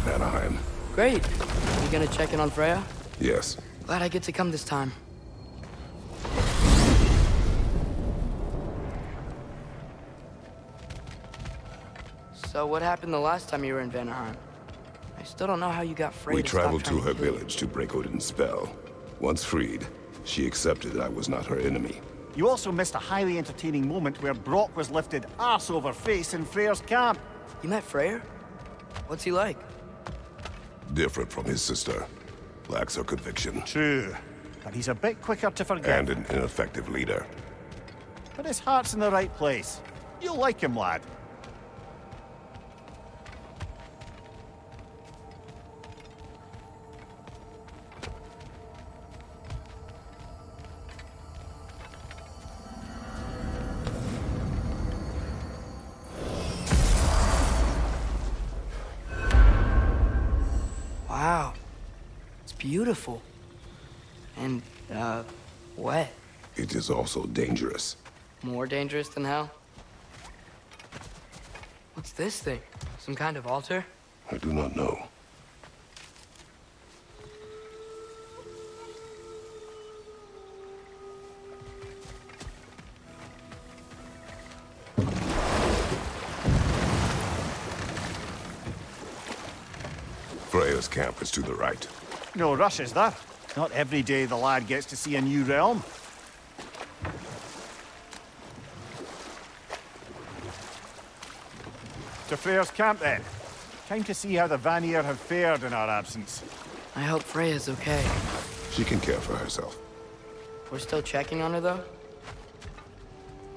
travel to Vanaheim. Great. You gonna check in on Freya? Yes. Glad I get to come this time. So what happened the last time you were in Vanaheim? I still don't know how you got Freya We to stop traveled to her kill you. village to break Odin's spell. Once freed, she accepted that I was not her enemy. You also missed a highly entertaining moment where Brock was lifted ass over face in Freyr's camp. You met Freyr? What's he like? Different from his sister. Lacks her conviction. True. But he's a bit quicker to forget. And an ineffective leader. But his heart's in the right place. You'll like him, lad. Is also dangerous. More dangerous than hell? What's this thing? Some kind of altar? I do not know. Freya's camp is to the right. No rush, is there? Not every day the lad gets to see a new realm. To Freyr's camp, then. Time to see how the Vanir have fared in our absence. I hope Freya's okay. She can care for herself. We're still checking on her, though?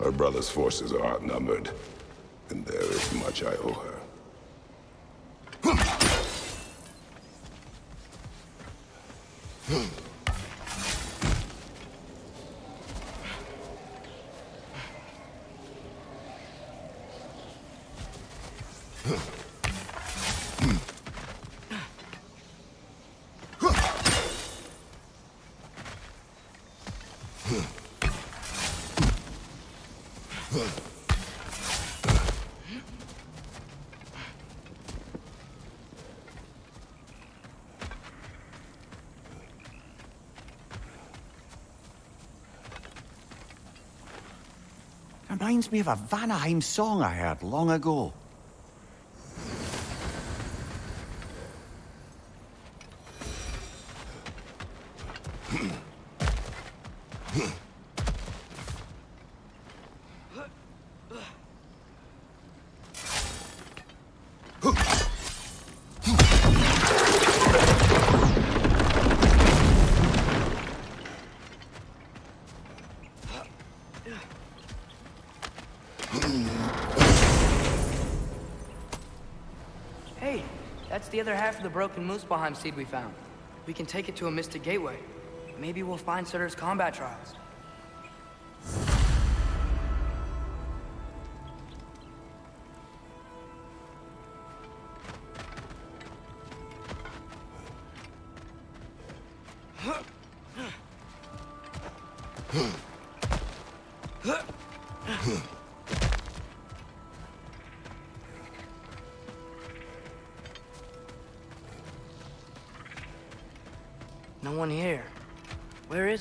Her brother's forces are outnumbered, and there is much I owe her. Reminds me of a Vanaheim song I heard long ago. Hey, the other half of the broken Muspelheim seed we found. We can take it to a Mystic Gateway. Maybe we'll find Surtr's combat trials.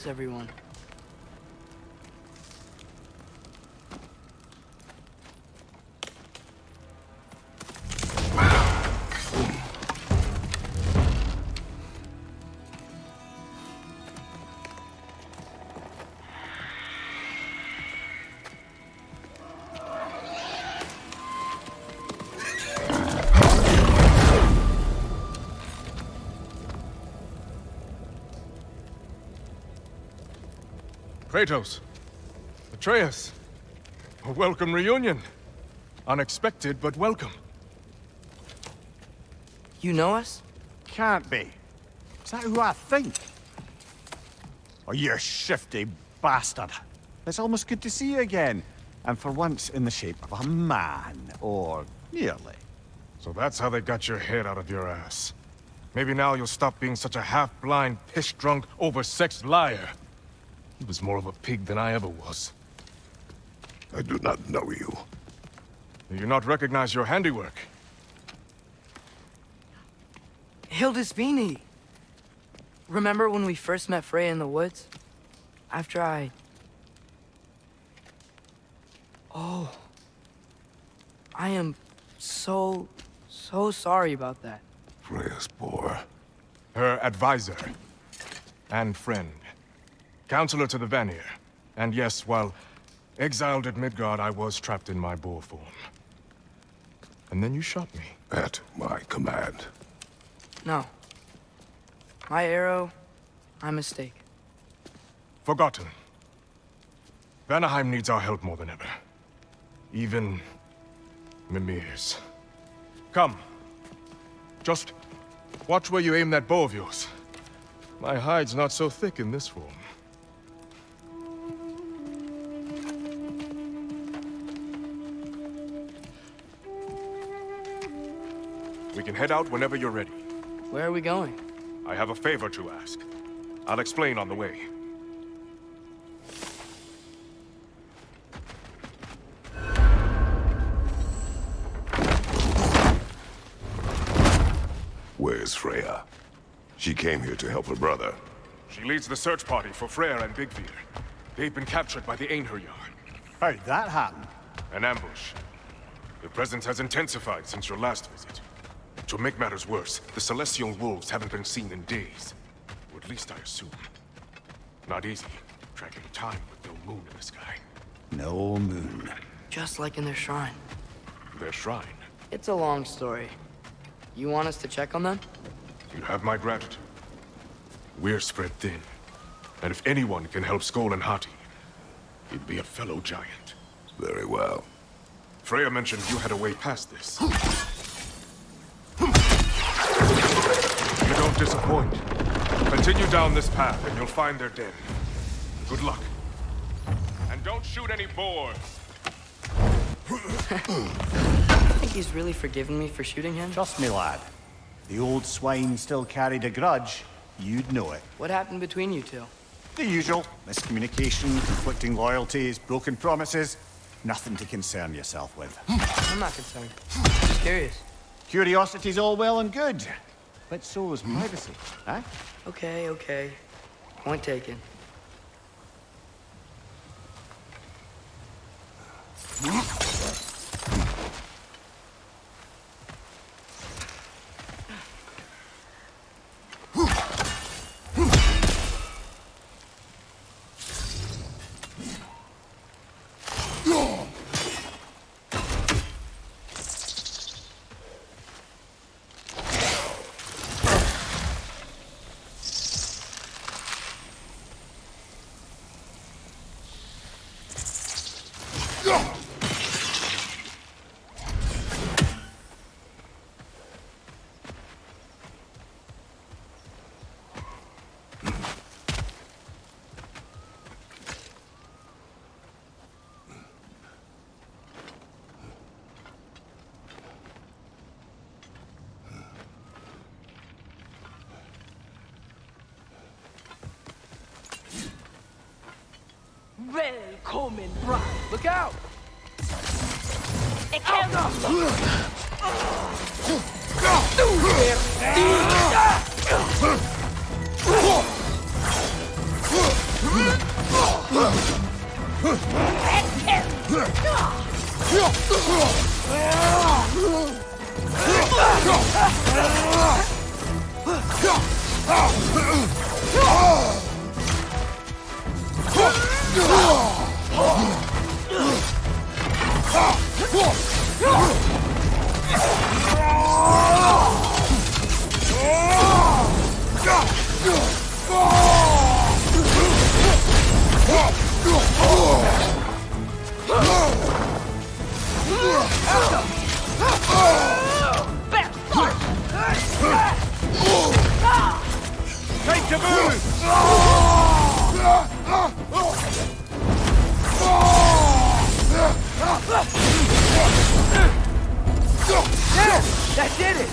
Everyone? Kratos. Atreus. A welcome reunion. Unexpected, but welcome. You know us? Can't be. Is that who I think? Oh, you shifty bastard. It's almost good to see you again. And for once in the shape of a man, or nearly. So that's how they got your head out of your ass. Maybe now you'll stop being such a half-blind, piss-drunk, oversexed liar. He was more of a pig than I ever was. I do not know you. Do you not recognize your handiwork? Hildisvini! Remember when we first met Freya in the woods? After I... Oh. I am so, so sorry about that. Freya Spore. Her advisor. And friend. Counselor to the Vanir. And yes, while exiled at Midgard, I was trapped in my boar form. And then you shot me. At my command. No. My arrow, my mistake. Forgotten. Vanaheim needs our help more than ever. Even... Mimir's. Come. Just watch where you aim that bow of yours. My hide's not so thick in this form. We can head out whenever you're ready. Where are we going? I have a favor to ask. I'll explain on the way. Where's Freya? She came here to help her brother. She leads the search party for Freyr and Bigvir. They've been captured by the Einherjar. How'd that happen? An ambush. The presence has intensified since your last visit. To make matters worse, the Celestial Wolves haven't been seen in days. Or at least I assume. Not easy, tracking time with no moon in the sky. No moon. Just like in their shrine. Their shrine. It's a long story. You want us to check on them? You have my gratitude. We're spread thin. And if anyone can help Skoll and Hati, he'd be a fellow giant. Very well. Freya mentioned you had a way past this. disappoint. Continue down this path and you'll find their den. Good luck. And don't shoot any boars. I think he's really forgiven me for shooting him. Trust me, lad. The old swine still carried a grudge. You'd know it. What happened between you two? The usual. Miscommunication, conflicting loyalties, broken promises. Nothing to concern yourself with. I'm not concerned. Just curious. Curiosity's all well and good. But so is privacy, huh? Okay, okay. Point taken. Hmm? Look out! Take That did it!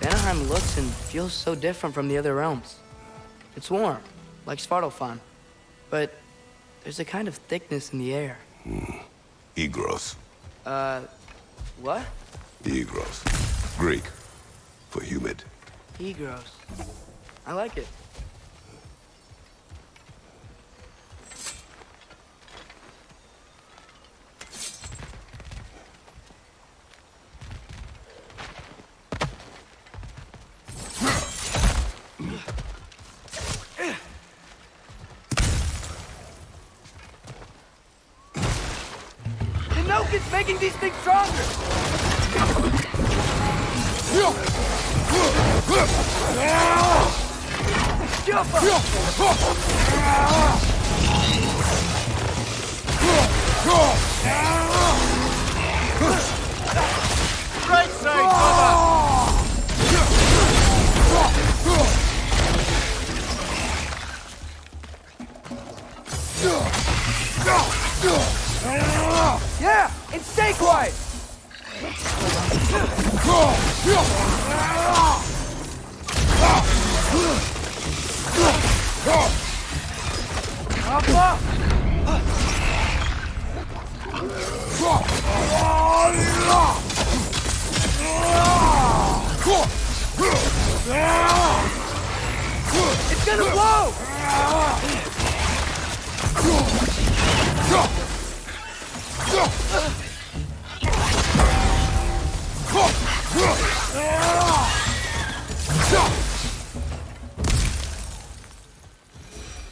Vanaheim looks and feels so different from the other realms. It's warm, like Svartalfheim, but There's a kind of thickness in the air. Hmm. Egros. Uh, what? Egros. Greek. For humid. Egros. I like it. The making these things stronger! Right side, brother! Yeah! And stay quiet! It's gonna blow!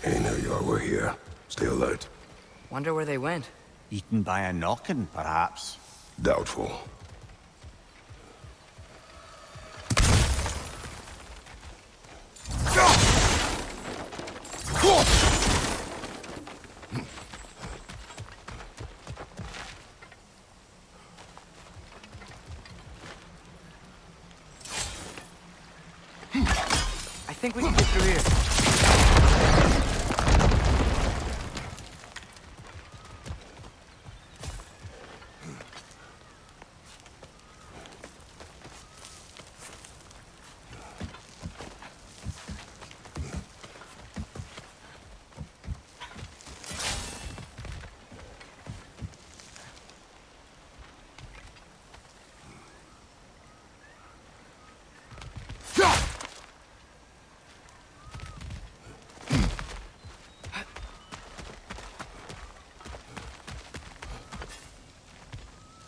Ain't know y'all were here. Stay alert. Wonder where they went. Eaten by a knocking, perhaps. Doubtful. I think we can get through here.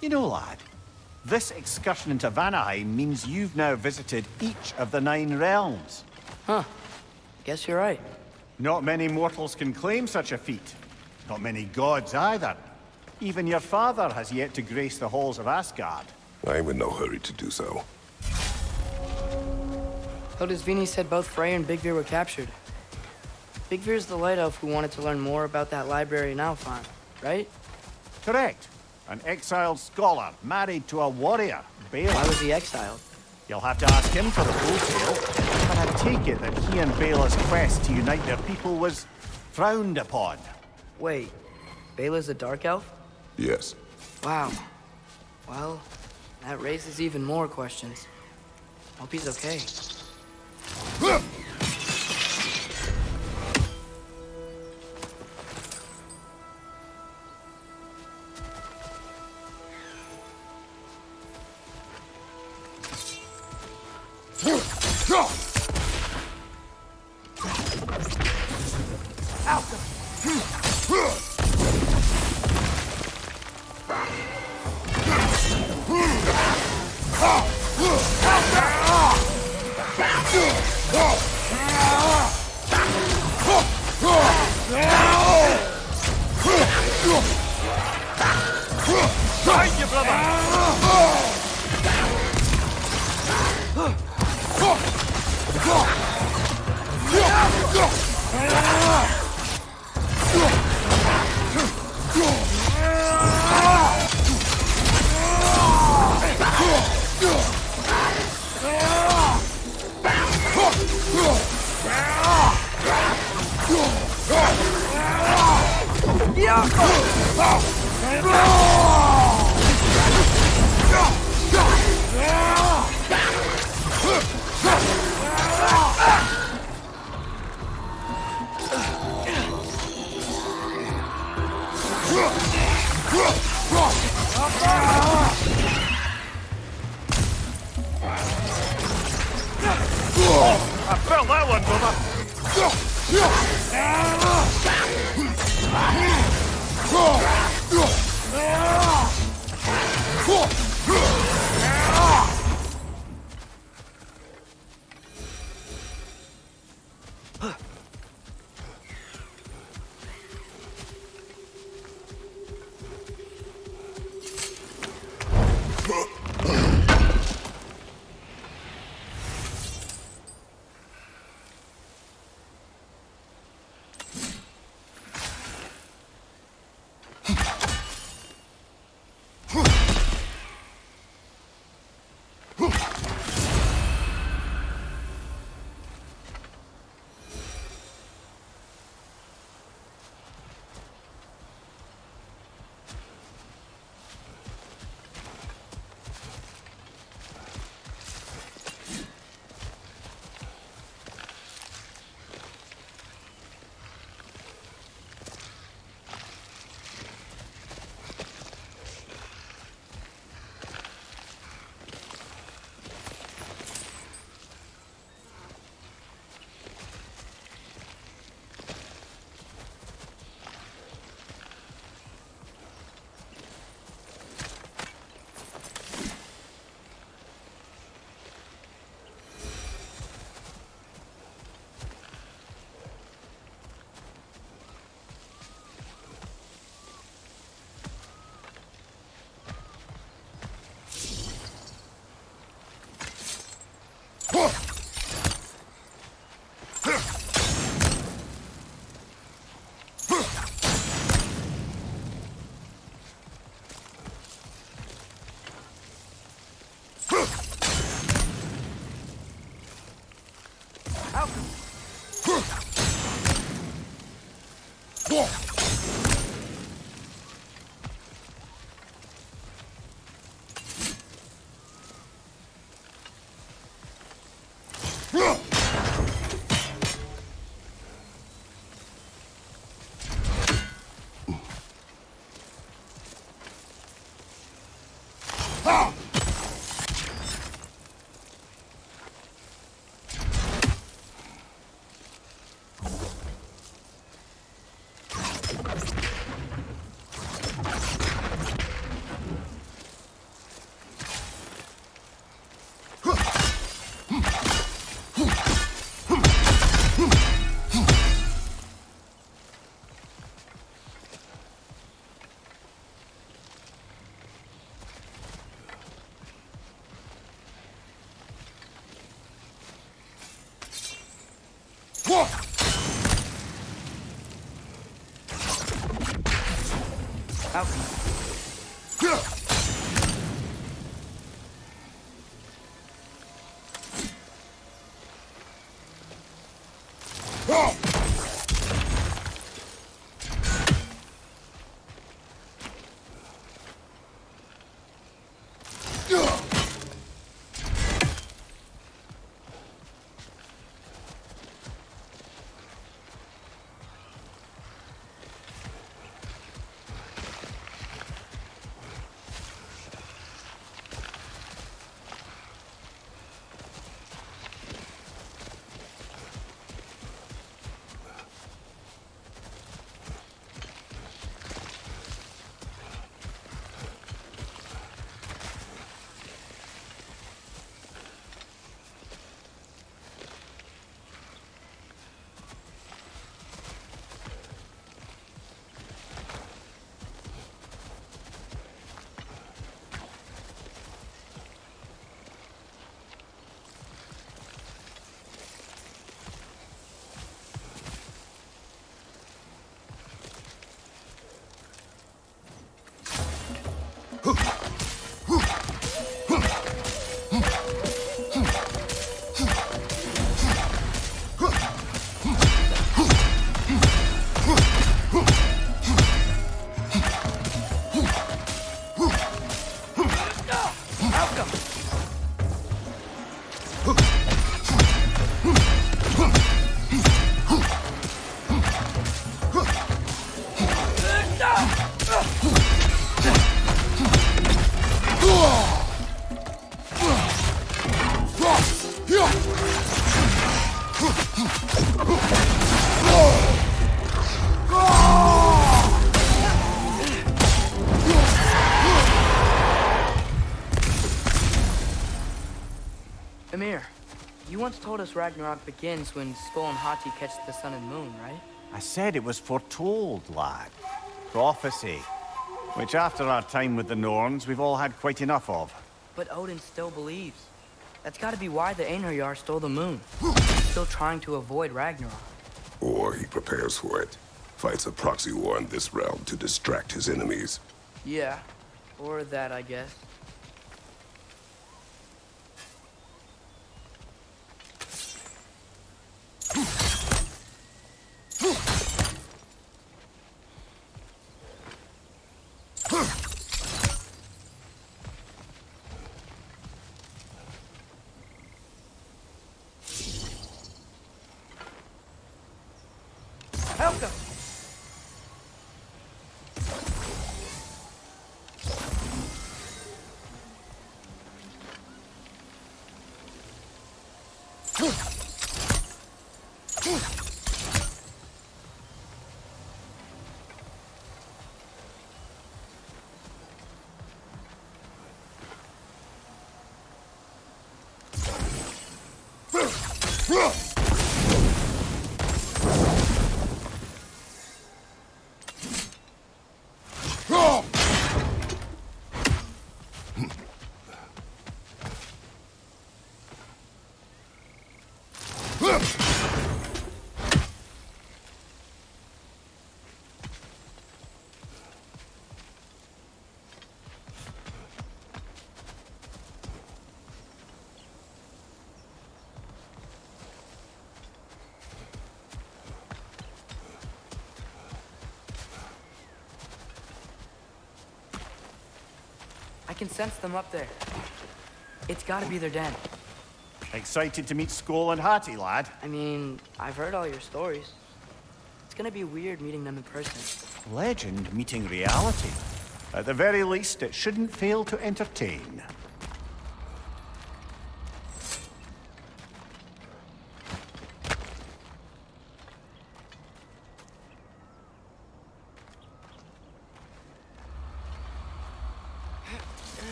You know, lad, this excursion into Vanaheim means you've now visited each of the nine realms. Huh. Guess you're right. Not many mortals can claim such a feat. Not many gods either. Even your father has yet to grace the halls of Asgard. I ain't in no hurry to do so. Hildisvini said both Frey and Bigvir were captured. Bigvir's the light elf who wanted to learn more about that library in Alfheim, right? Correct. An exiled scholar married to a warrior, Why was he exiled? You'll have to ask him for the full tale. But I take it that he and Bela's quest to unite their people was frowned upon. Wait, Bela's a dark elf? Yes. Wow. Well, that raises even more questions. Hope he's okay. You once told us Ragnarok begins when Skoll and Hati catch the sun and moon, right? I said it was foretold, lad. Prophecy. Which after our time with the Norns, we've all had quite enough of. But Odin still believes. That's gotta be why the Einherjar stole the moon. He's still trying to avoid Ragnarok. Or he prepares for it. Fights a proxy war in this realm to distract his enemies. Yeah. Or that, I guess. Huh! I can sense them up there. It's gotta be their den. Excited to meet Skoll and Hati, lad? I mean, I've heard all your stories. It's gonna be weird meeting them in person. Legend meeting reality. At the very least, it shouldn't fail to entertain.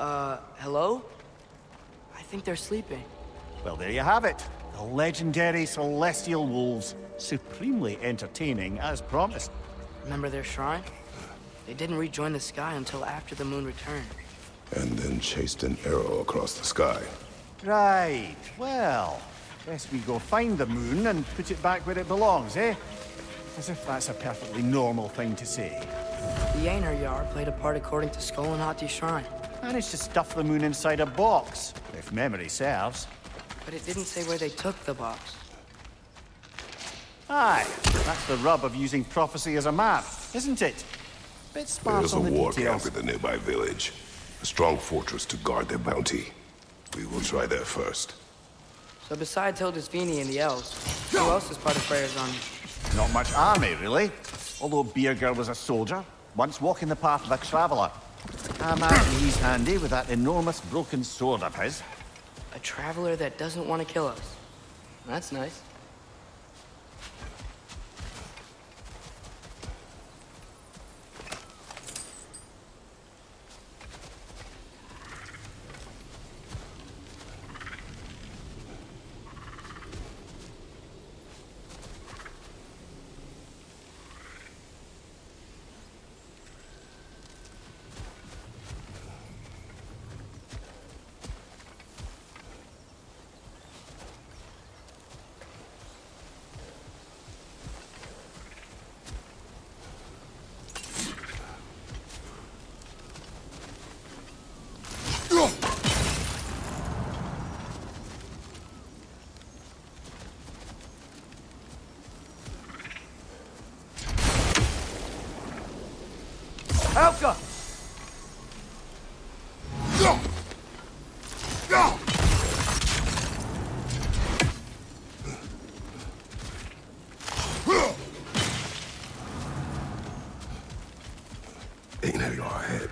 Uh, hello? I think they're sleeping. Well, there you have it. The legendary Celestial Wolves. Supremely entertaining, as promised. Remember their shrine? They didn't rejoin the sky until after the moon returned. And then chased an arrow across the sky. Right. Well, guess we go find the moon and put it back where it belongs, eh? As if that's a perfectly normal thing to say. The Einherjar played a part according to Skoll shrine, Managed to stuff the moon inside a box, if memory serves. but it didn't say where they took the box. Aye, that's the rub of using prophecy as a map, isn't it? Bit sparse There's a on the war details. camp in the nearby village. A strong fortress to guard their bounty. We will try there first. So besides Hildisvini and the elves, who else is part of Freyr's army? Not much army, really. Although Birgir was a soldier, once walking the path of a traveller. I imagine he's handy with that enormous broken sword of his. A traveler that doesn't want to kill us. That's nice. Helga! Ain't it your head?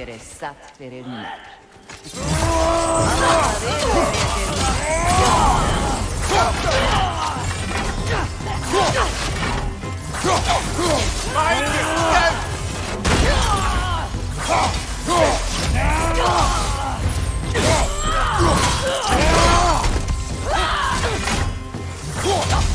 I'm ready. Ne emun gere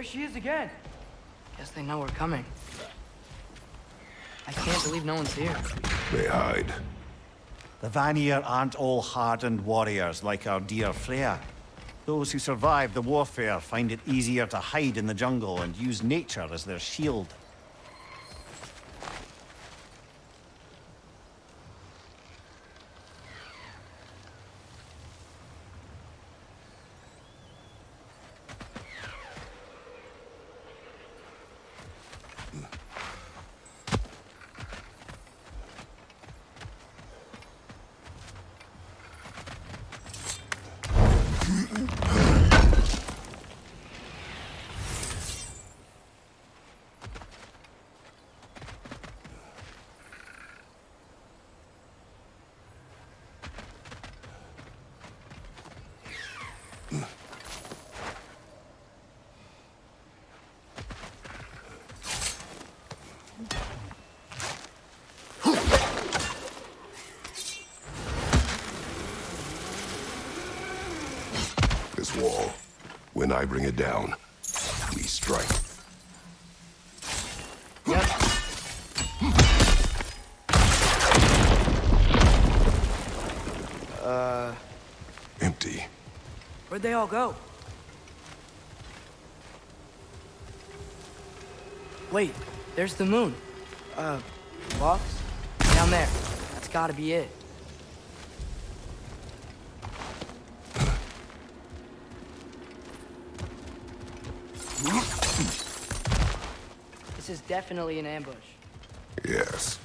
There she is again. Guess they know we're coming. I can't believe no one's here. They hide. The Vanir aren't all hardened warriors like our dear Freya. Those who survive the warfare find it easier to hide in the jungle and use nature as their shield. This wall. When I bring it down, we strike. Yep. Empty. Where'd they all go? Wait, there's the moon. Uh, box? Down there. That's gotta be it. This is definitely an ambush. Yes.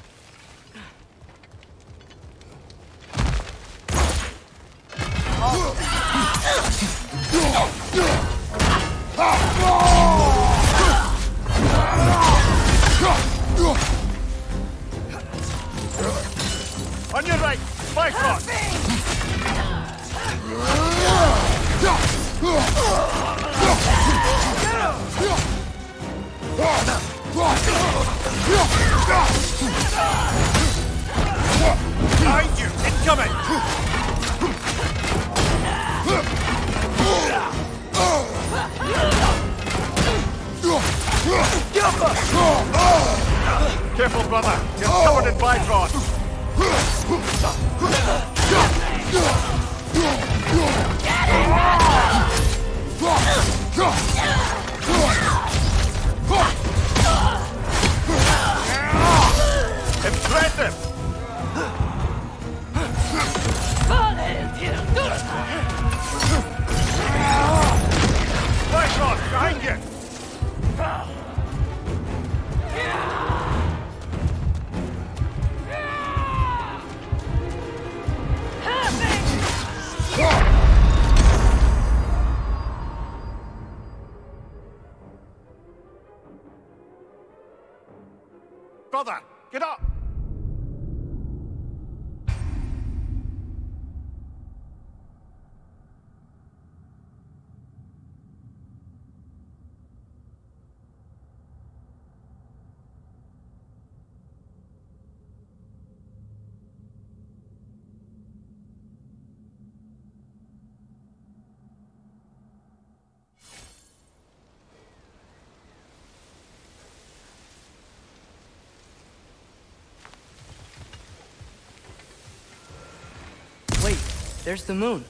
There's the moon.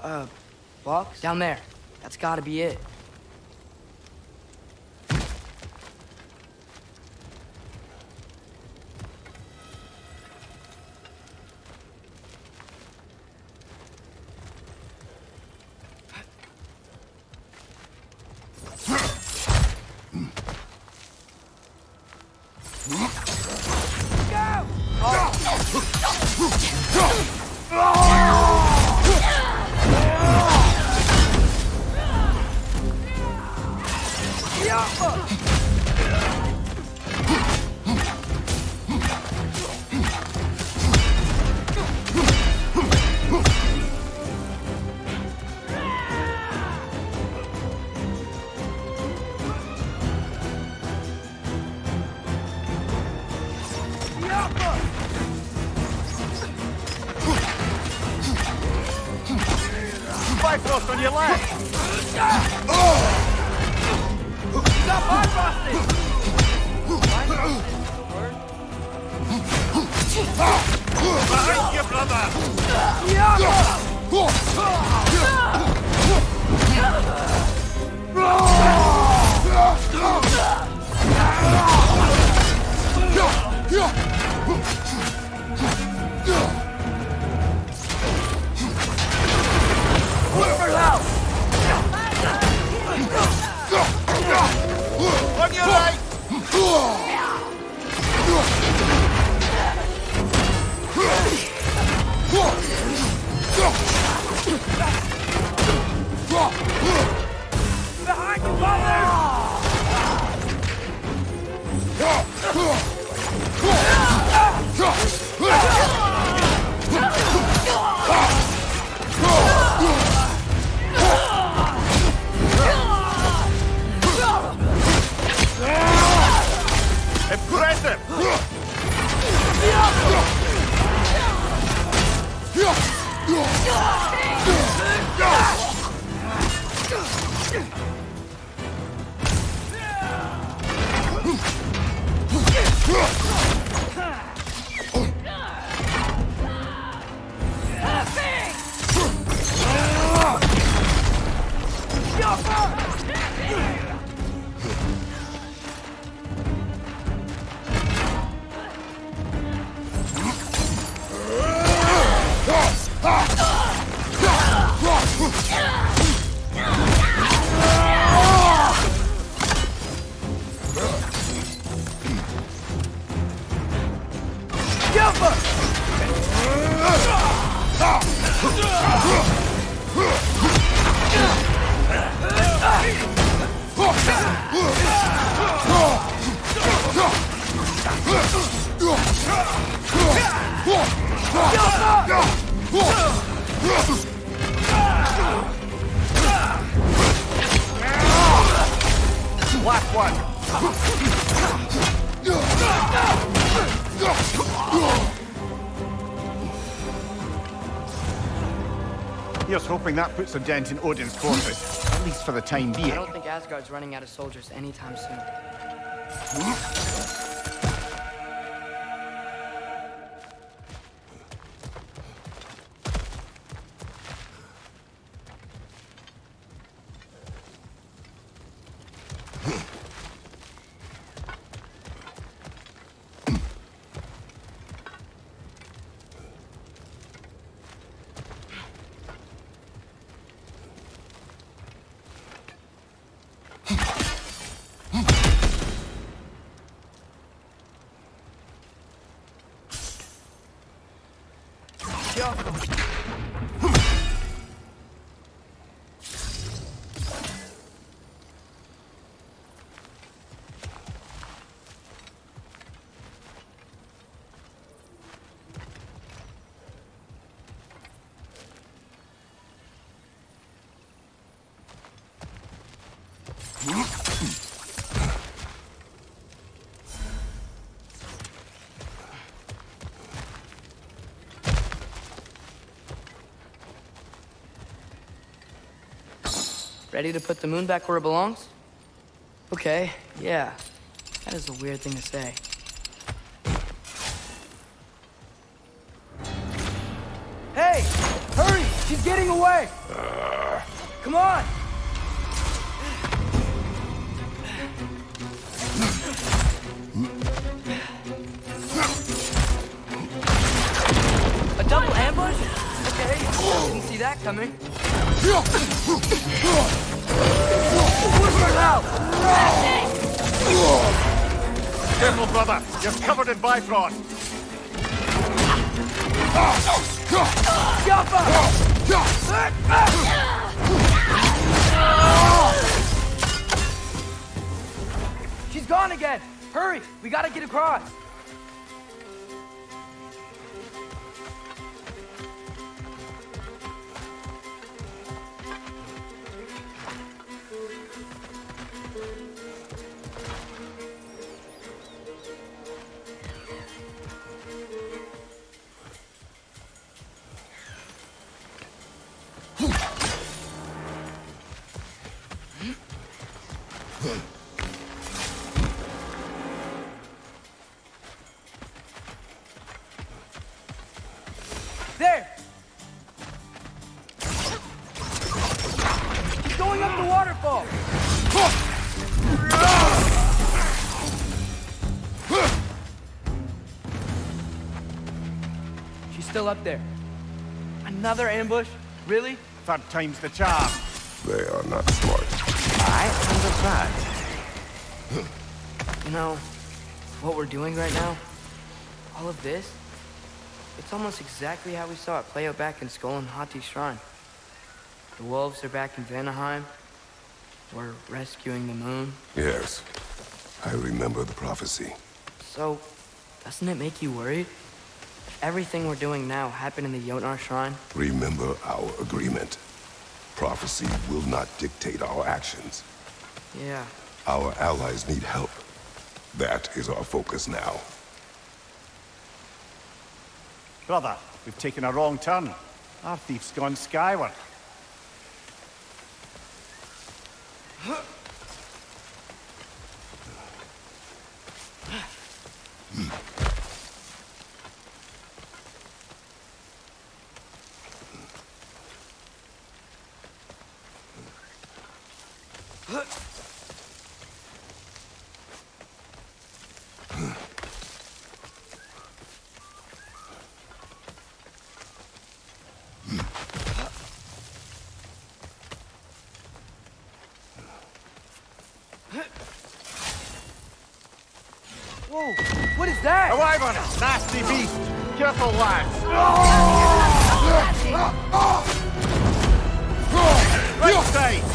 Uh, box? Down there. That's gotta be it. On your right! Impressive! Last hoping that puts a dent in Odin's forces, at least for the time being. I don't think Asgard's running out of soldiers anytime soon. Ready to put the moon back where it belongs? Okay, yeah. That is a weird thing to say. Hey! Hurry! She's getting away! Come on! Double ambush? Okay, didn't see that coming. Careful, brother. You're covered in Bifrost. She's gone again! Hurry! We gotta get across! Still up there. Another ambush? Really? Third time's the charm. They are not smart. I understand. You know, what we're doing right now, all of this, it's almost exactly how we saw it play out back in Skoll and Hati's shrine. The wolves are back in Vanaheim. We're rescuing the moon. Yes. I remember the prophecy. So, doesn't it make you worried? Everything we're doing now happened in the Jotnar shrine. Remember our agreement. Prophecy will not dictate our actions. Yeah, Our allies need help. That is our focus now. Brother, we've taken a wrong turn. Our thief's gone skyward. Hmm. Whoa, what is that? A wyvern! Nasty beast! Careful, lads! Right side!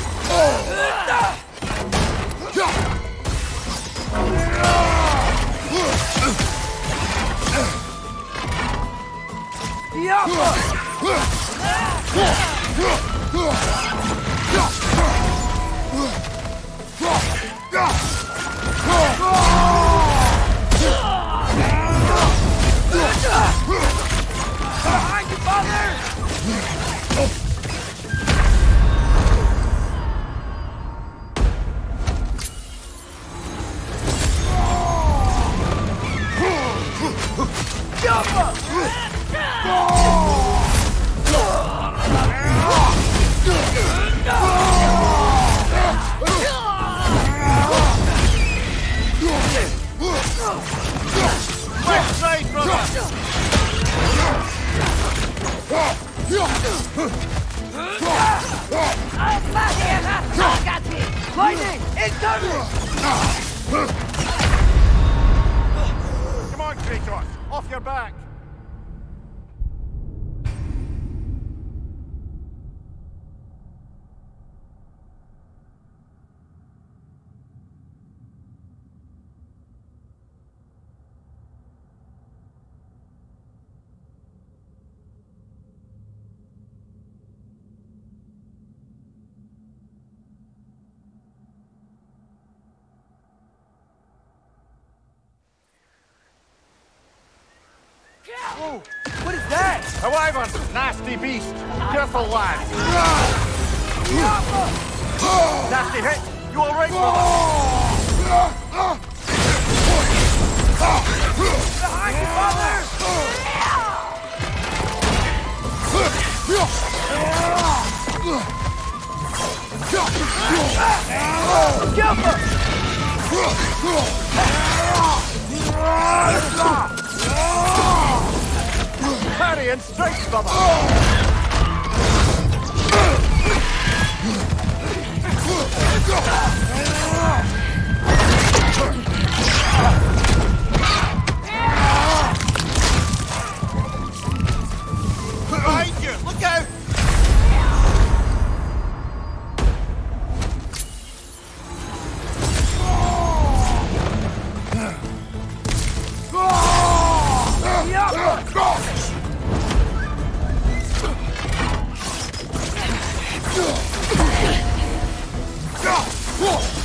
On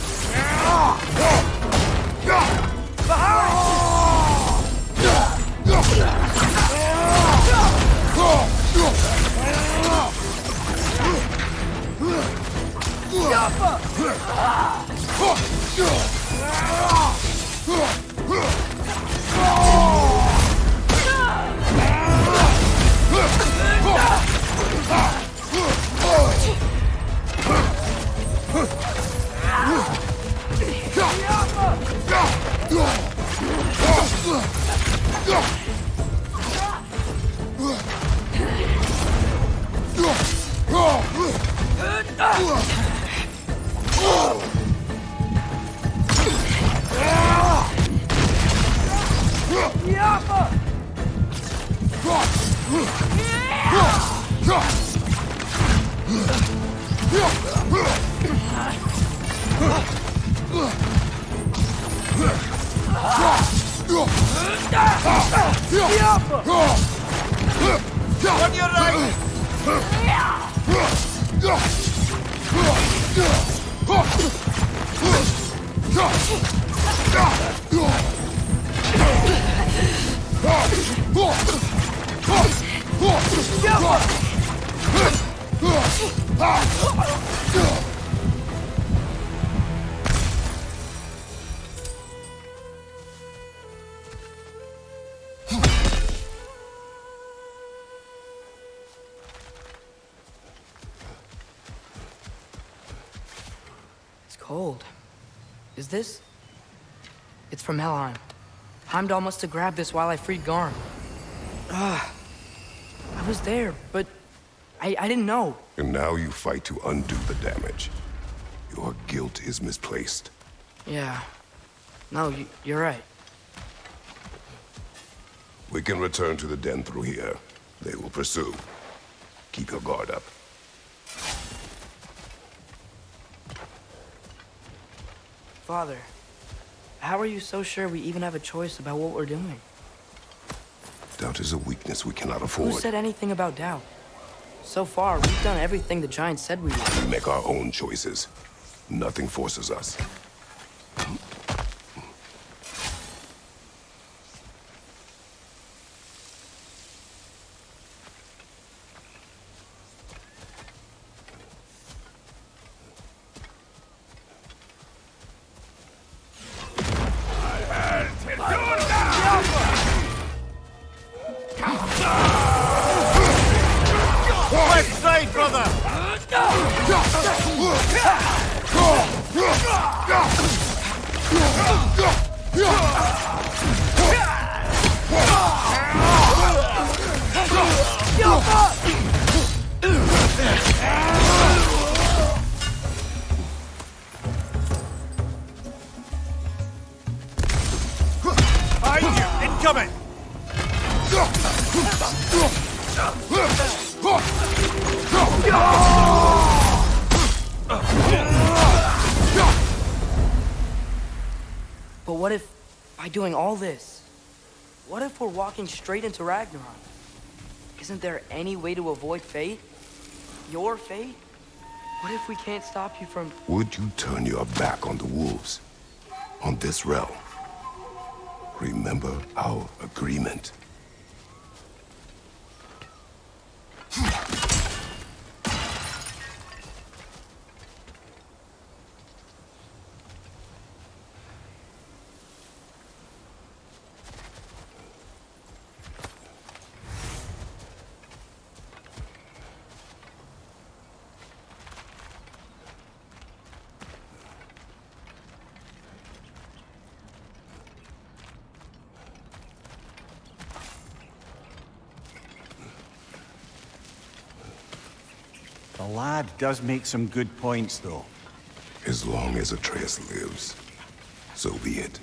your right! This? It's from Helheim. Heimdall must have grabbed this while I freed Garm. Ah, I was there, but I, I didn't know. And now you fight to undo the damage. Your guilt is misplaced. Yeah. No, you, you're right. We can return to the den through here. They will pursue. Keep your guard up. Father, how are you so sure we even have a choice about what we're doing? Doubt is a weakness we cannot afford. Who said anything about doubt? So far, we've done everything the Giants said we would. We make our own choices. Nothing forces us. Incoming! But what if, by doing all this, what if we're walking straight into Ragnarok? Isn't there any way to avoid fate? Your fate? What if we can't stop you from... Would you turn your back on the wolves? On this realm? Remember our agreement. Does make some good points, though. As long as Atreus lives, so be it.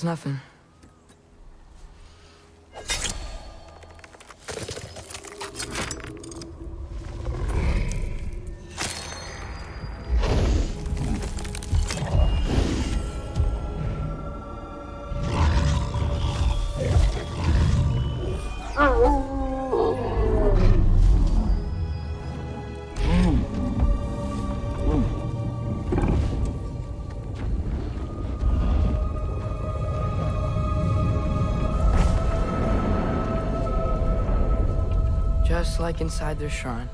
Goes nothing. Like inside their shrine.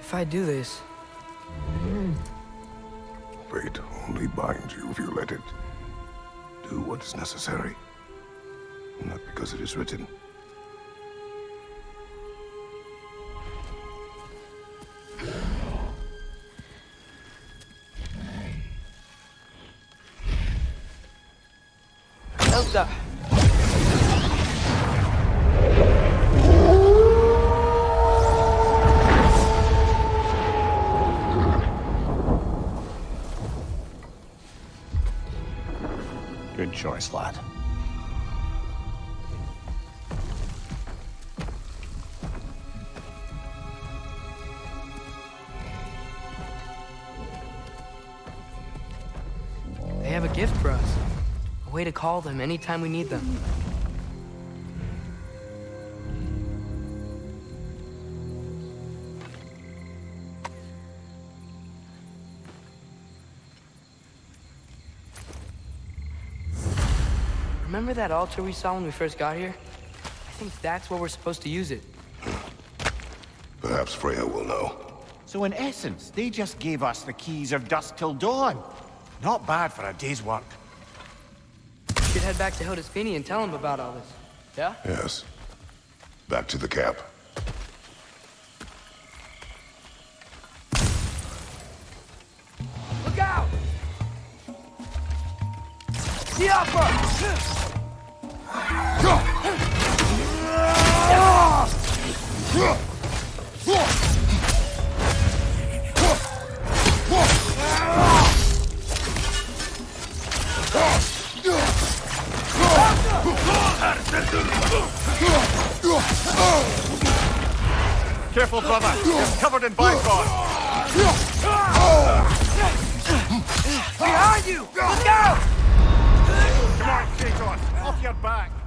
If I do this, Good choice, lad. They have a gift for us. A way to call them anytime we need them. Remember that altar we saw when we first got here? I think that's where we're supposed to use it. Perhaps Freya will know. So in essence, they just gave us the keys of dusk till dawn. Not bad for a day's work. Should head back to Hildisvíni and tell him about all this. Yeah? Yes. Back to the camp. Look out! Siapa! Careful, brother. You're covered in Bifrost. Behind you! Look out! Come on, Kratos. Off your back.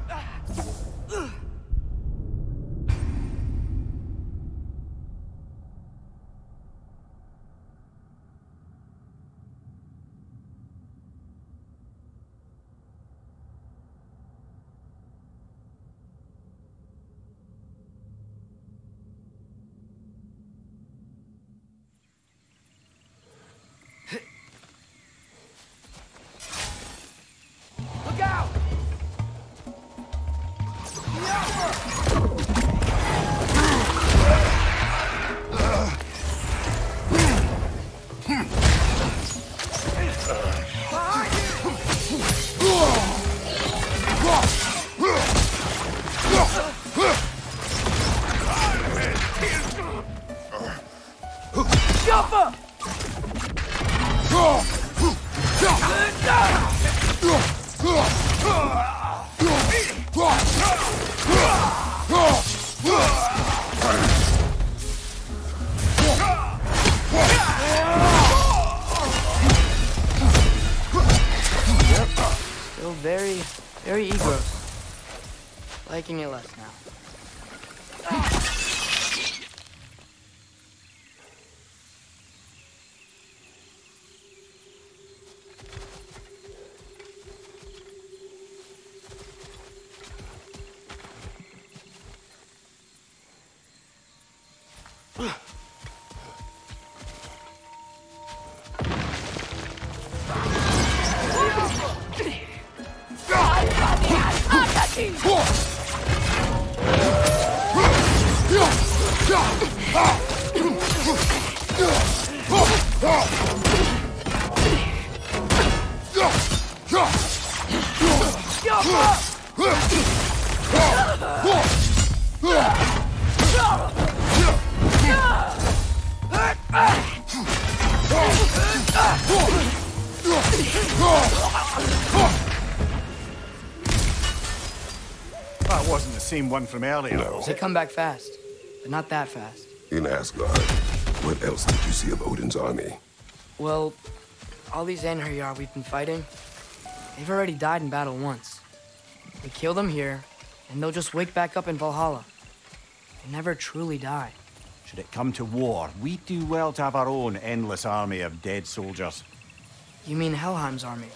That wasn't same one from earlier. No. They come back fast, but not that fast. In Asgard, what else did you see of Odin's army? Well, all these Einherjar we've been fighting, they've already died in battle once. We kill them here, and they'll just wake back up in Valhalla. They never truly die. Should it come to war, we do well to have our own endless army of dead soldiers. You mean Helheim's army,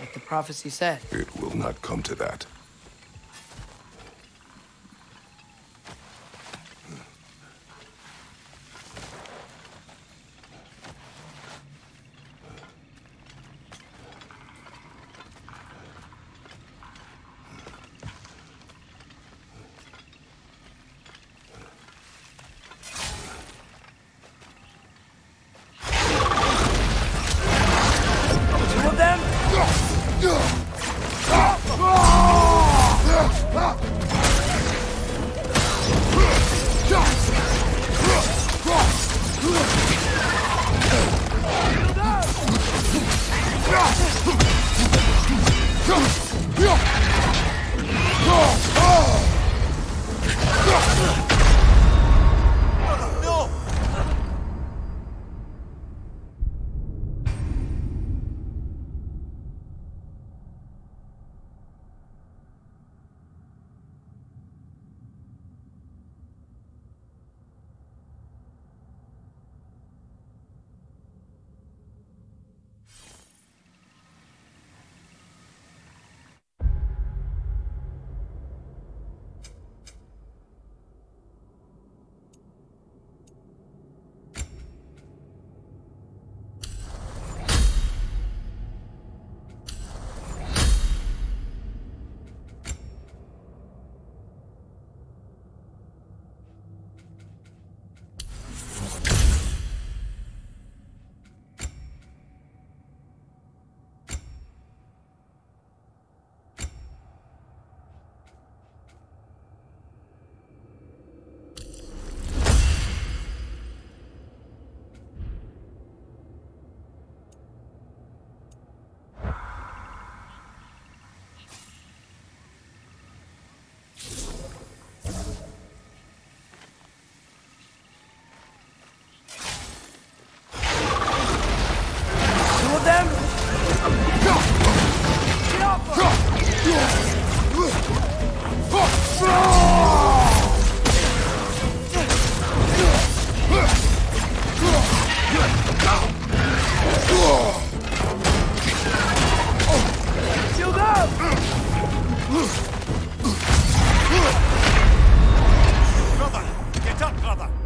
like the prophecy said. It will not come to that. them? Brother, get up, brother!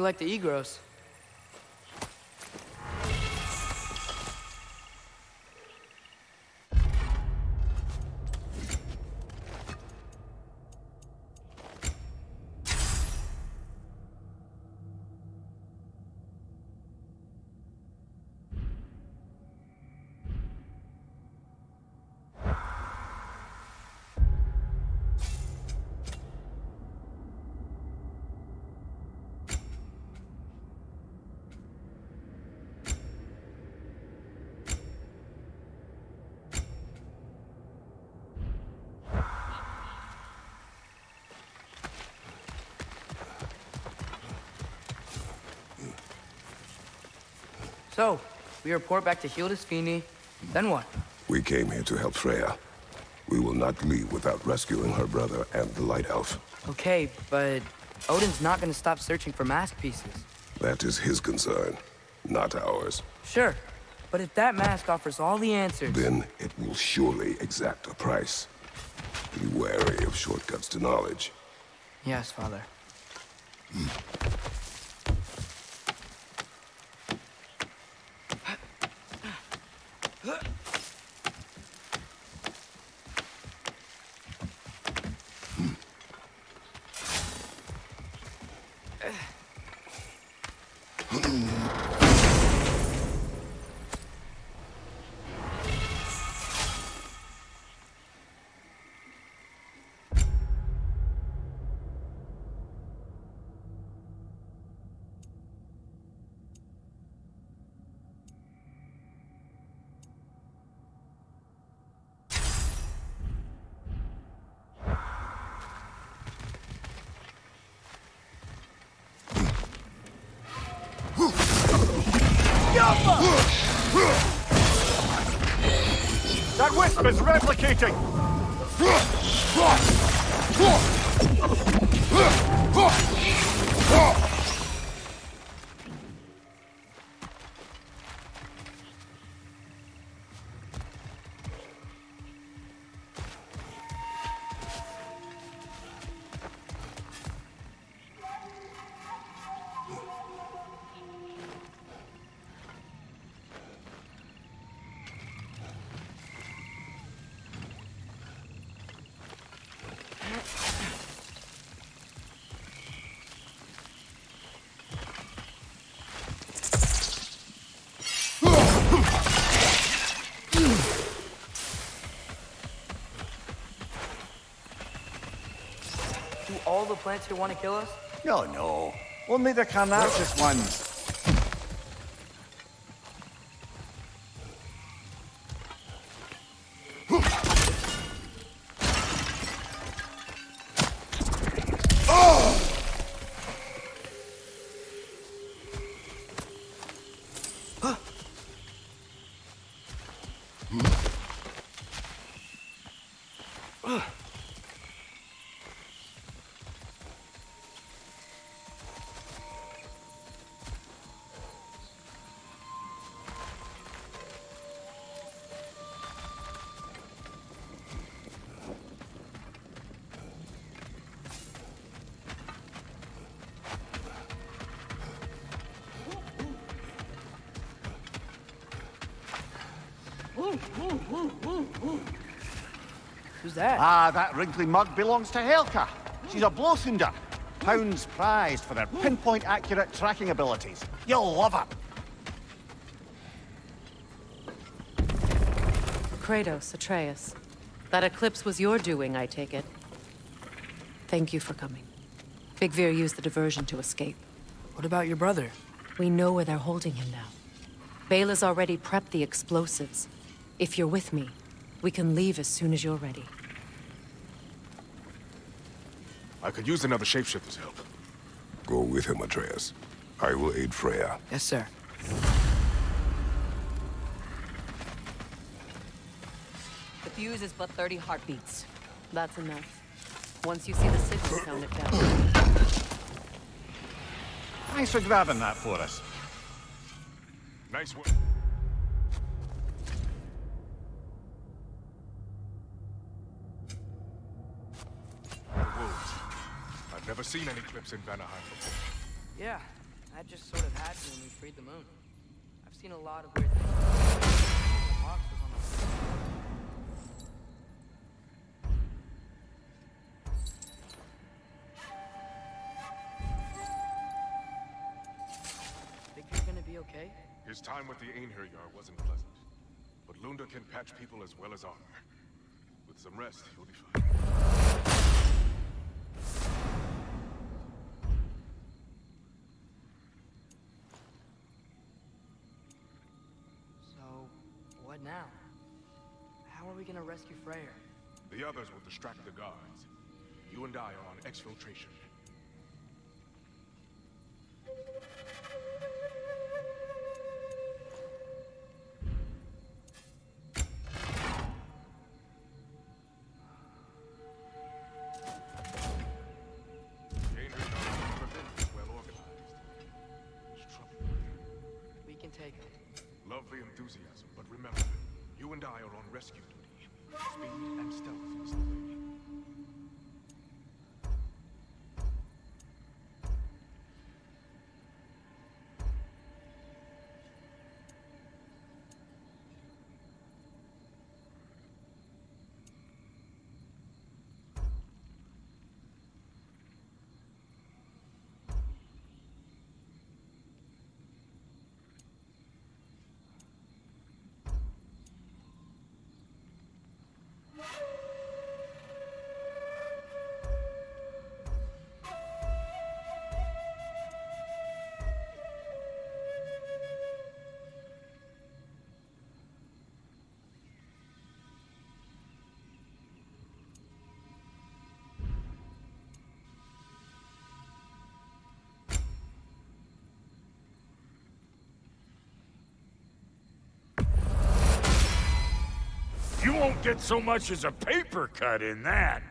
Like the Egros. So, we report back to Hildisvíni, then what? We came here to help Freya. We will not leave without rescuing her brother and the Light Elf. Okay, but Odin's not gonna stop searching for mask pieces. That is his concern, not ours. Sure, but if that mask offers all the answers... Then it will surely exact a price. Be wary of shortcuts to knowledge. Yes, father. That plants here want to kill us? No, no. Only the Carnarvon ones. Who's that? Ah, that wrinkly mug belongs to Helka. She's a Blothunder. Hounds prized for their pinpoint accurate tracking abilities. You'll love her. Kratos, Atreus. That eclipse was your doing, I take it. Thank you for coming. Big used the diversion to escape. What about your brother? We know where they're holding him now. Bela's already prepped the explosives. If you're with me, we can leave as soon as you're ready. I could use another shapeshifter's help. Go with him, Atreus. I will aid Freya. Yes, sir. The fuse is but 30 heartbeats. That's enough. Once you see the signal, count it down. Thanks for grabbing that for us. Nice work. The wolves. I've never seen any clips in Vanaheim before. Yeah, that just sort of had to when we freed the moon. I've seen a lot of weird things. The box was on a... Think you're gonna be okay? His time with the Einherjar wasn't pleasant. But Lunda can patch people as well as armor. With some rest, he'll be fine. Now? How are we gonna rescue Freyr? The others will distract the guards. You and I are on exfiltration. Won't get so much as a paper cut in that.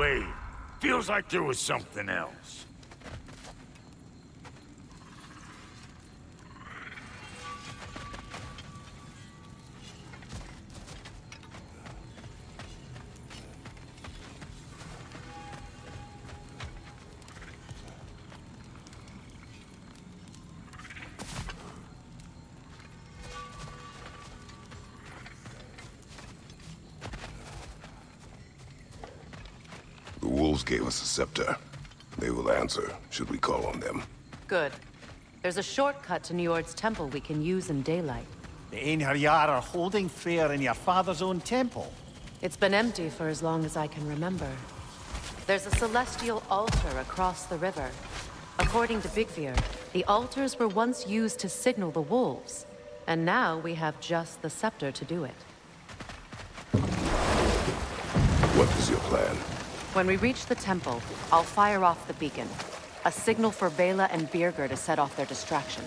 Wait, feels like there was something else. Scepter. They will answer, should we call on them. Good. There's a shortcut to Njord's temple we can use in daylight. The Einherjar are holding fair in your father's own temple. It's been empty for as long as I can remember. There's a celestial altar across the river. According to Byggvir, the altars were once used to signal the wolves, and now we have just the scepter to do it. What is your plan? When we reach the temple, I'll fire off the beacon. A signal for Vela and Birgir to set off their distraction.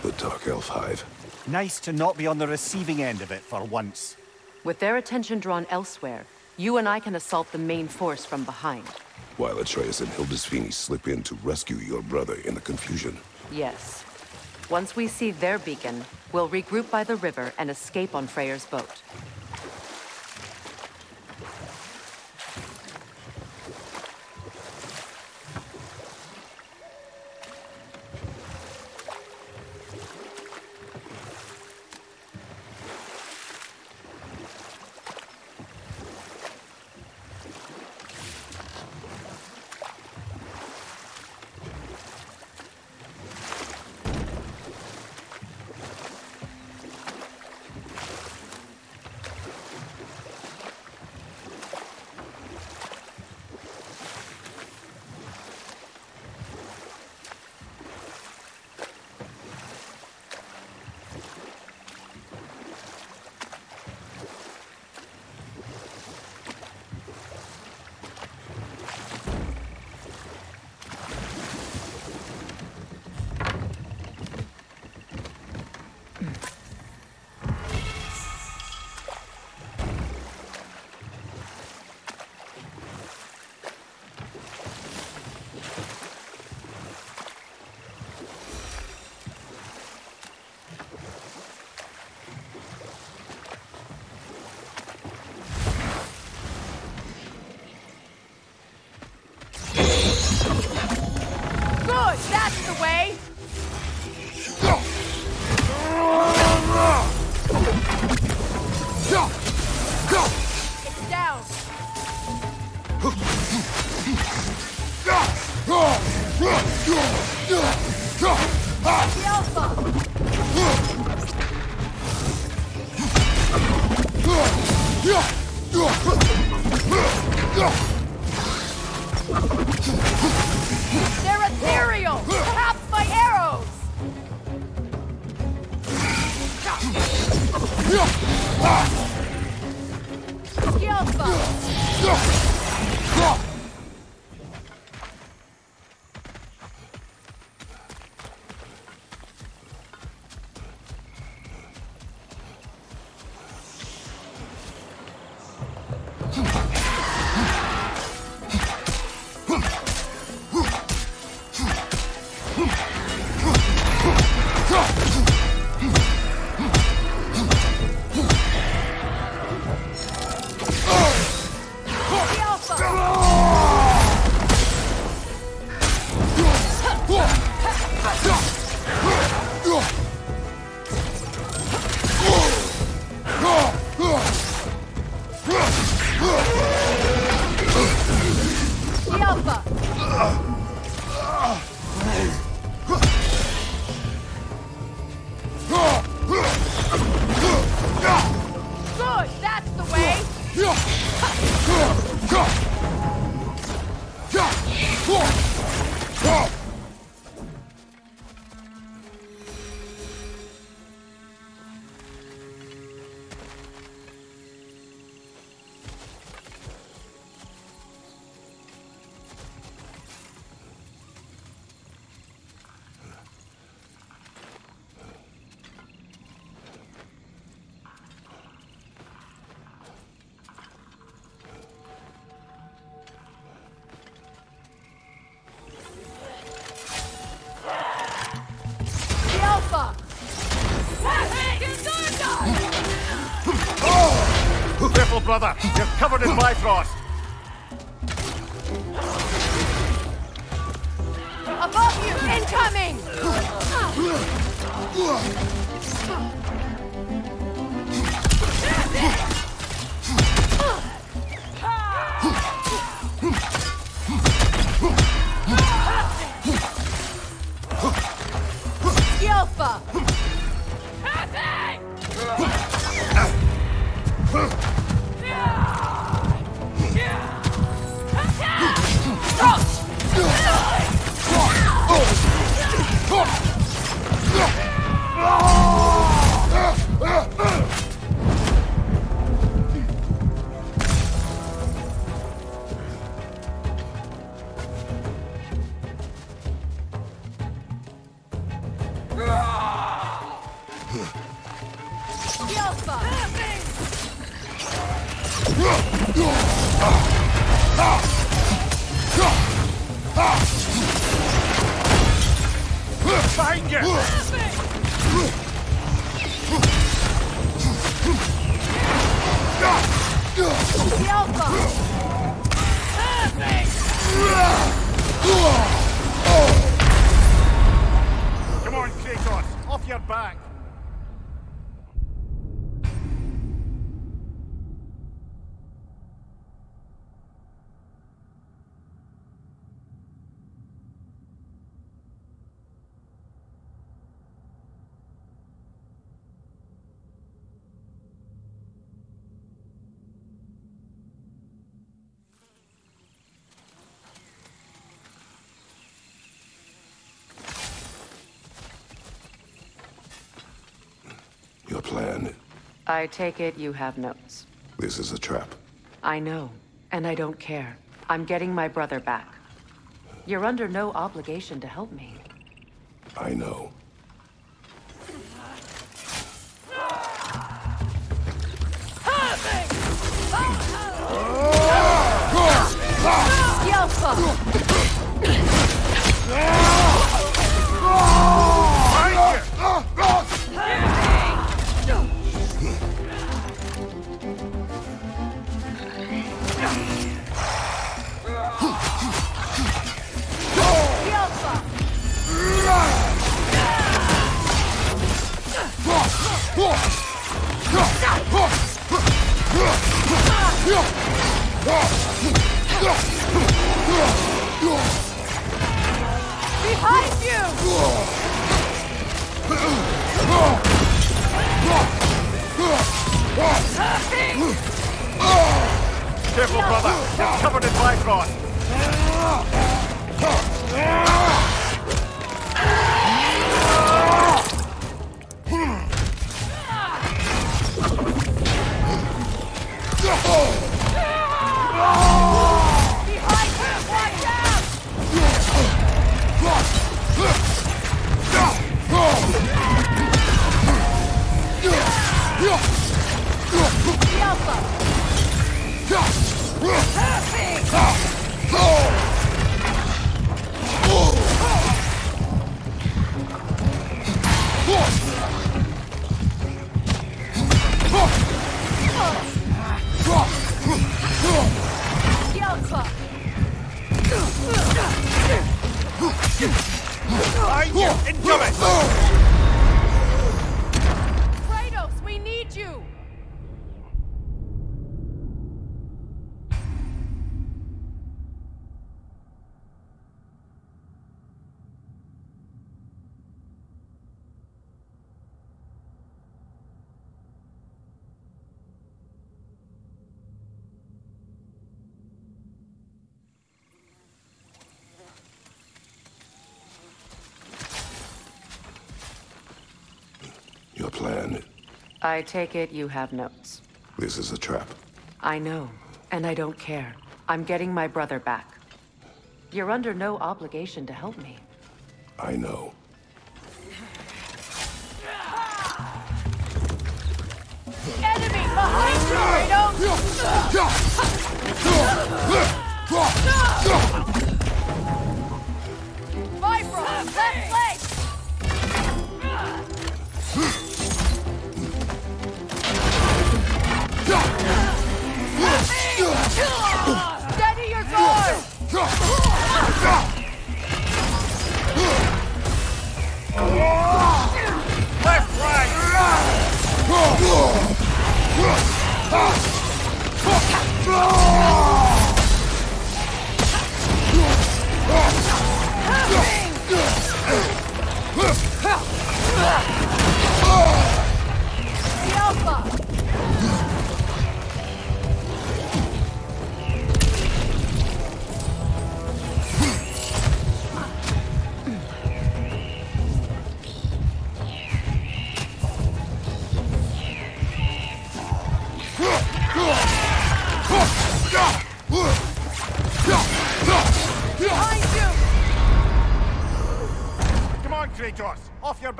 The Dark Elf Hive. Nice to not be on the receiving end of it for once. With their attention drawn elsewhere, you and I can assault the main force from behind. While Atreus and Hildisvíni slip in to rescue your brother in the confusion. Yes. Once we see their beacon, we'll regroup by the river and escape on Freyr's boat. Brother! You're covered in Bifrost! Above you, incoming! I take it you have notes. This is a trap. I know, and I don't care. I'm getting my brother back. You're under no obligation to help me. I know. The Careful, brother! You're covered in Bifrost! Behind I take it you have notes. This is a trap. I know, and I don't care. I'm getting my brother back. You're under no obligation to help me. I know. Enemy behind you, Kratos! Vibro, left Steady your guard! Left flank! The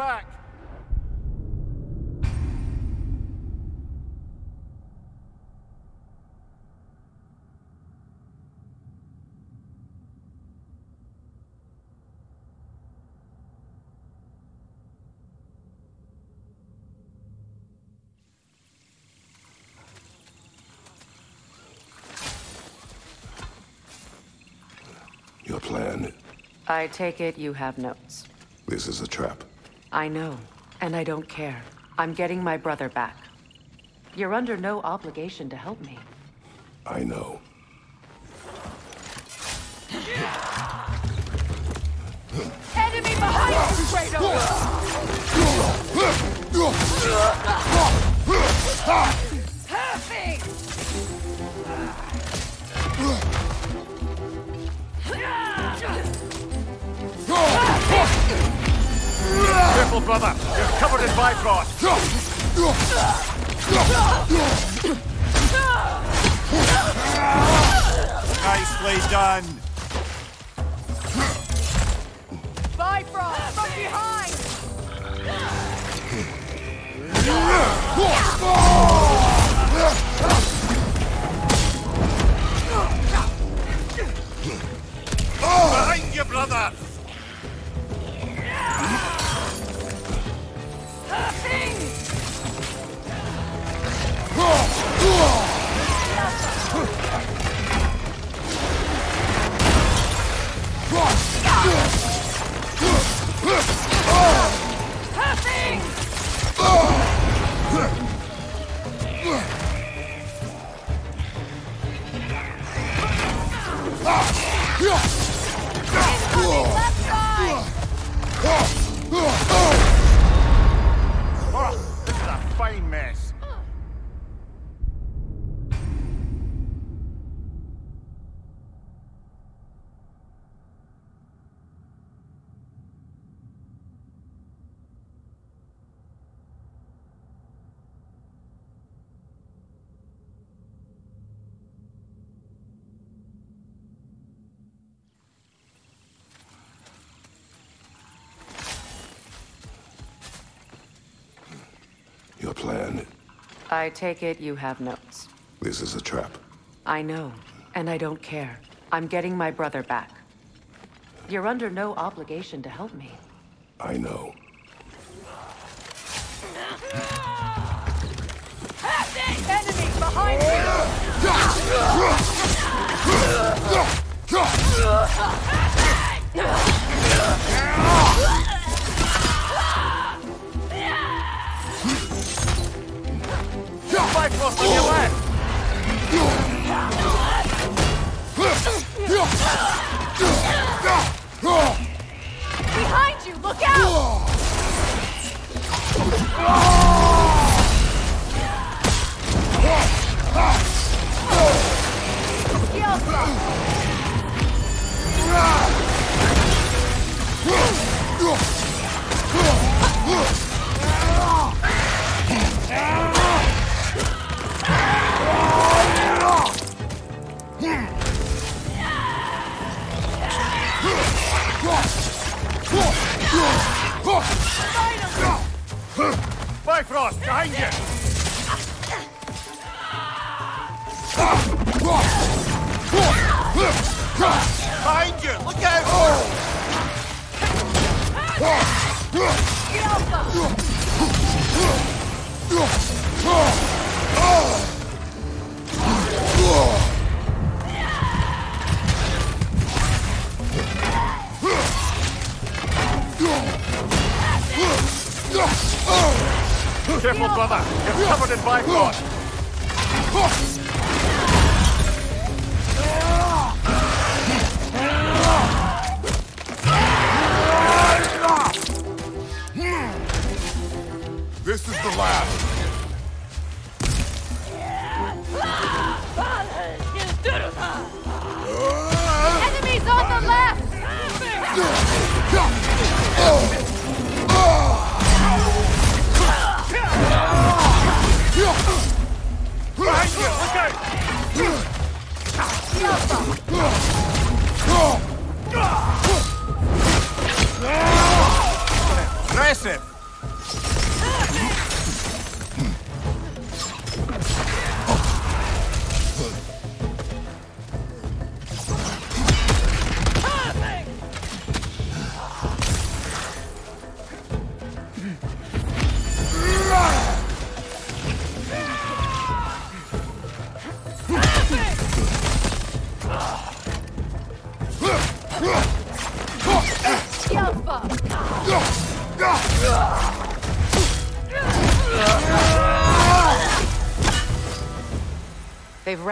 back. Your plan? I take it you have notes. This is a trap. I know, and I don't care. I'm getting my brother back. You're under no obligation to help me. I know. Enemy behind you, Kratos! Careful, brother. You're covered in Bifrost. Nicely done. Bifrost, from behind! Behind you, brother. I take it you have notes. This is a trap. I know, and I don't care. I'm getting my brother back. You're under no obligation to help me. I know. Enemy behind you! Bifrost on your left. Behind you! Look out! Yelpa! Bifrost, behind you. Behind you, look out! Oh. Careful, brother. You're covered in Bifrost. This is the last.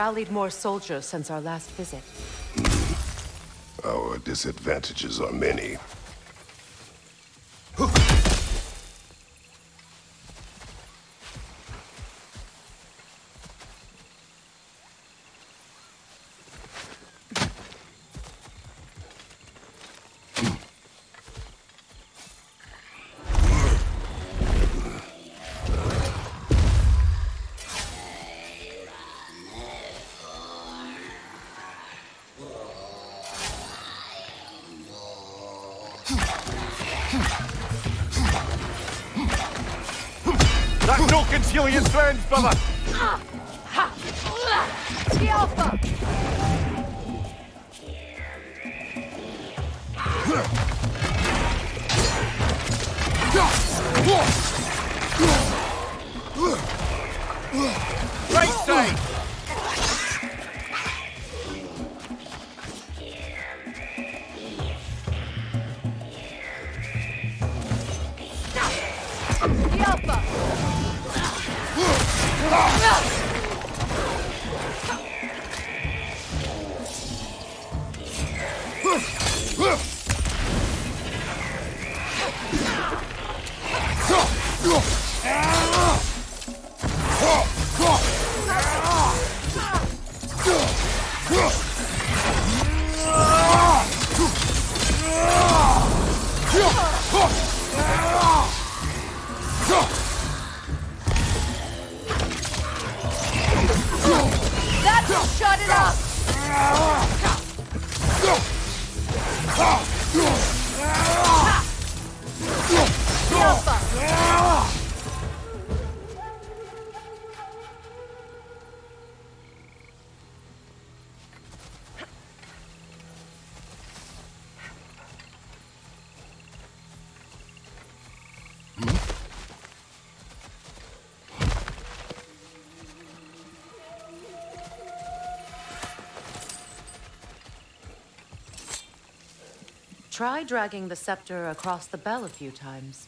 Rallied more soldiers since our last visit. Our disadvantages are many. Try dragging the scepter across the bell a few times.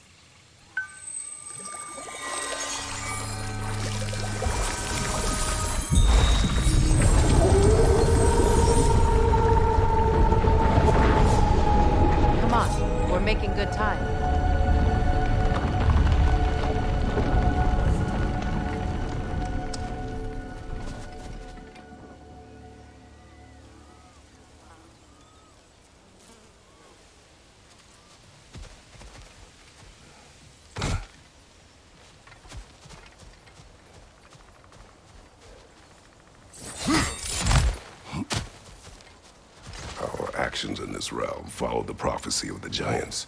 This realm followed the prophecy of the giants.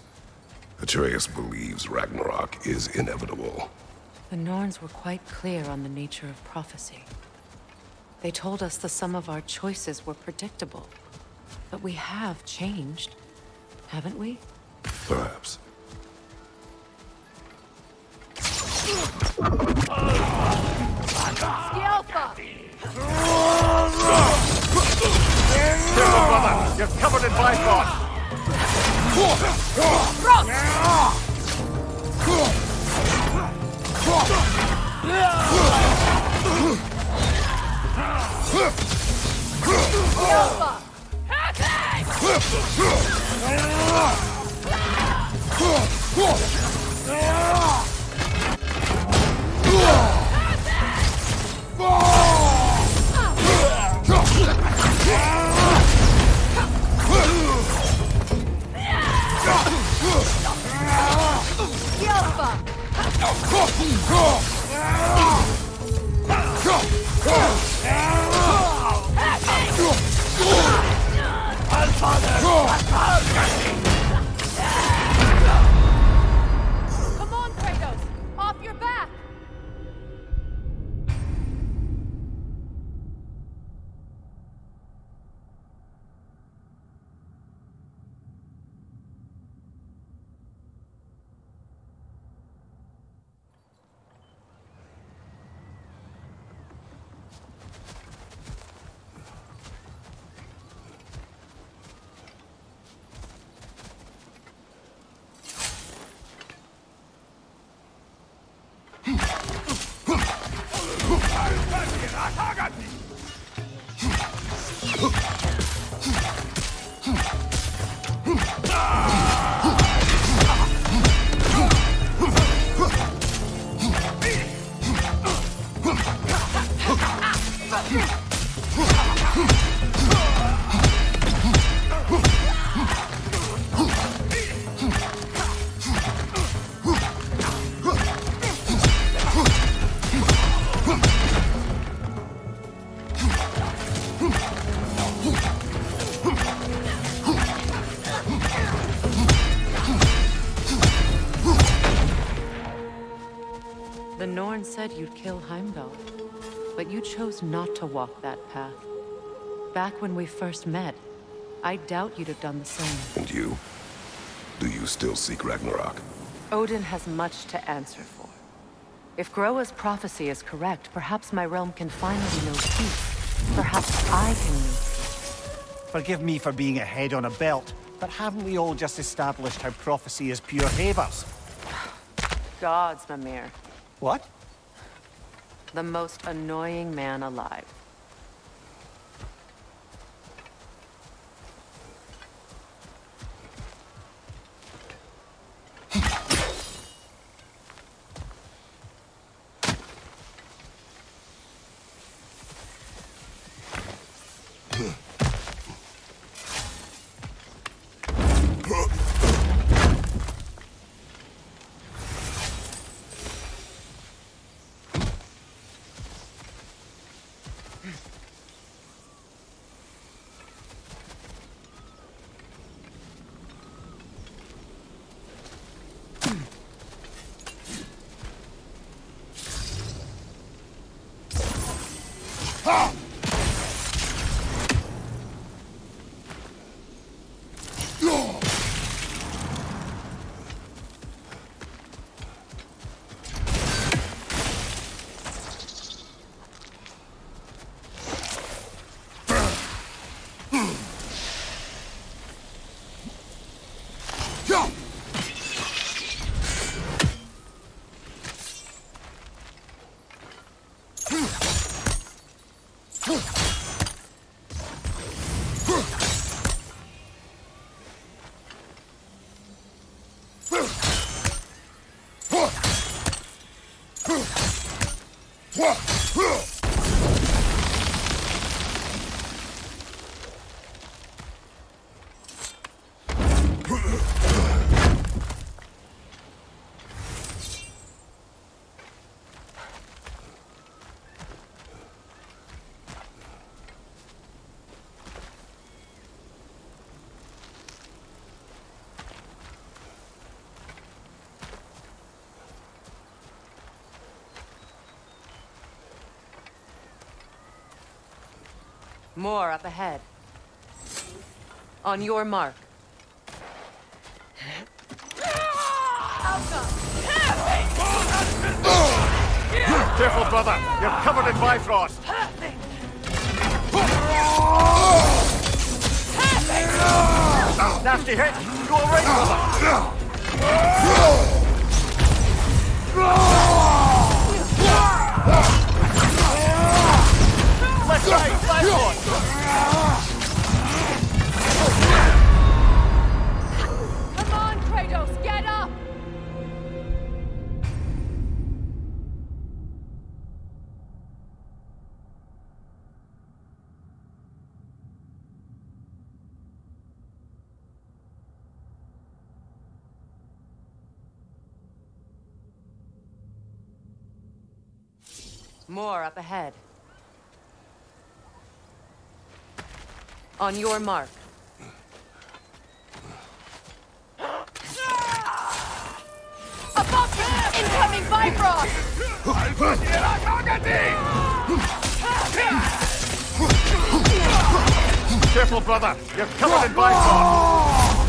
Atreus believes Ragnarok is inevitable. The Norns were quite clear on the nature of prophecy. They told us the sum of our choices were predictable. But we have changed, haven't we? Perhaps. The Brother! You're covered in Bifrost! The Alpha! Come said you'd kill Heimdall, but you chose not to walk that path. Back when we first met, I doubt you'd have done the same. And you? Do you still seek Ragnarok? Odin has much to answer for. If Groa's prophecy is correct, perhaps my realm can finally know peace. Perhaps I can know peace. Forgive me for being a head on a belt, but haven't we all just established how prophecy is pure havers? Gods, Mimir. What? The most annoying man alive. More up ahead. On your mark. Careful, brother! You're covered in Bifrost! Nasty hit! Go right, brother! Come on, Kratos, get up! More up ahead. On your mark. Above you! Incoming Bifrost! Careful, brother! You're covered in Bifrost!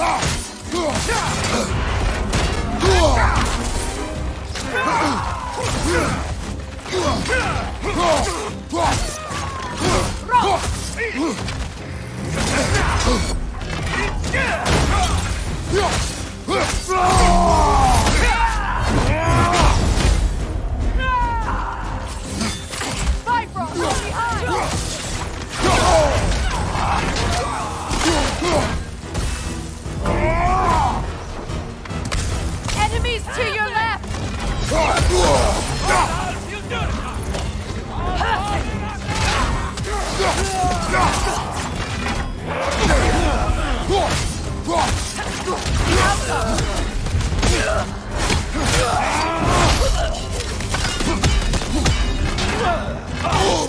Bifrost,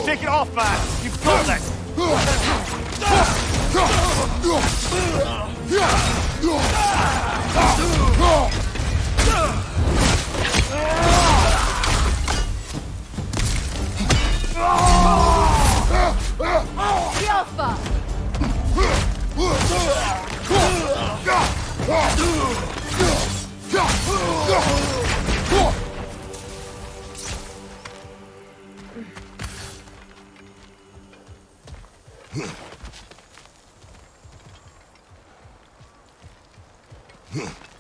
Take it off, man! You've got this! Alpha!